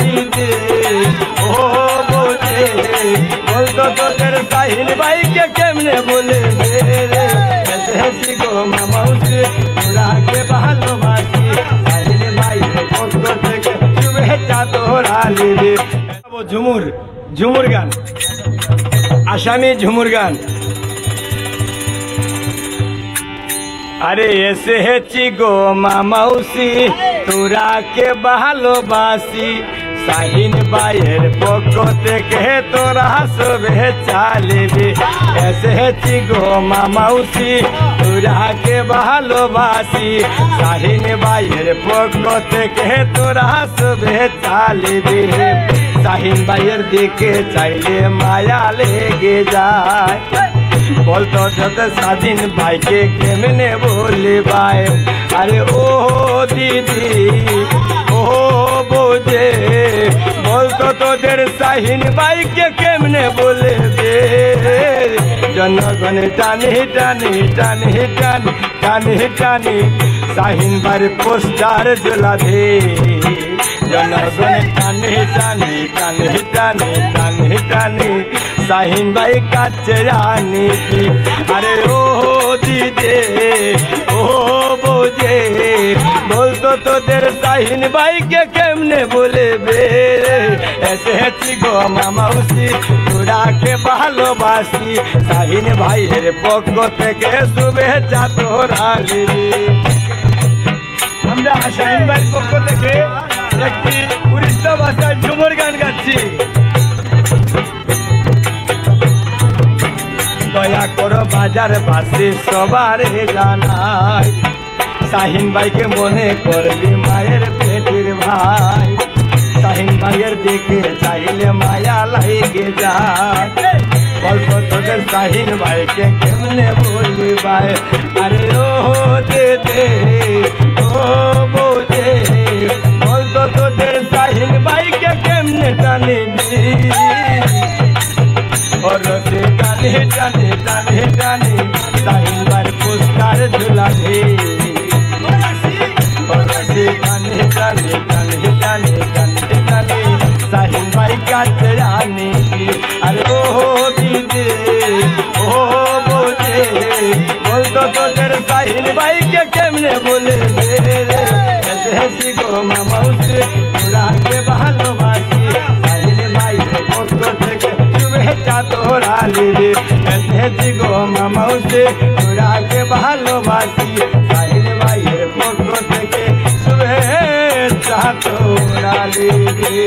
দিদি ও বোঝে বলতো তোদের সাহিল ভাইকে কেমনে বলে এসেছি গো মামাউসি তোরাকে ভালোবাসি। সাহিল ভাইয়ের পক্ষ থেকে শুভেচ্ছা তোরা নিবি ঝুমুর ঝুমুর গান। আসামি ঝুমুর গান। अरे ऐसे है चिगो मौसी तुरा के भालोबासी साहिन बायर पोको देखे तोरा चाले चालीबी ऐसे है चिगो मौसी तुरा के भालोबासी साहिन बायर पोको देखे तोरा शोभेचाले बे साहिन बायर देखे चाले माया लेगे जाए। बोलतो जत साधिन भाई के केमने बोले बाय? अरे ओ दीदी, ओ बोझे बोल तो देर साहिन भाई के केमने बोले दे? जनगण टानी टानी टानी टानी टानी टानी साहिन बार पोस्टार जुला दे। টানি শাহিন ভাইয়ের পোস্টার জ্বলা দে জনগণ টানি টানি টানি টানি টানি টানি শাহিন ভাই কাছে জানি কি আরে ও দিদে ও বোঝে বলতো তোদের শাহিন ভাইকে কেমনে বলে বে এসেছি গো মামাউসি তোরাকে ভালোবাসি শাহিন ভাইয়ের পক্ষ থেকে শুভেচ্ছা তোরা আমরা শাহিন ভাইয়ের পক্ষ থেকে একটি দয়া করো বাজার পাশে সবার জানাই শাহিন ভাইকে মনে করবি মায়ের পেটের ভাই শাহিন ভাইয়ের দিকে চাইলে মায়া লাগে যায় গল্প তোদের শাহিন ভাইকে কেমনে বলবি ভাই আরে ও দে ও और रोते डाले डाले डाले डाले दाइन बार पुरस्कार झुलाले और रोते डाले डाले डाले डाले डाले डाले साहिल भाई का चढ़ाने की अरे ओ हो दीदे ओ बोले बोल दो तो तेरे साहिल भाई के कैमने बोले मेरे ऐसे हँसी को मामा उसे उड़ा के बहालो তোরা নিবি এসেছি গো মামাউসে তোরাকে ভালোবাসি সাহিল ভাইয়ের পক্ষ থেকে শুভেচ্ছা তোরা নিবি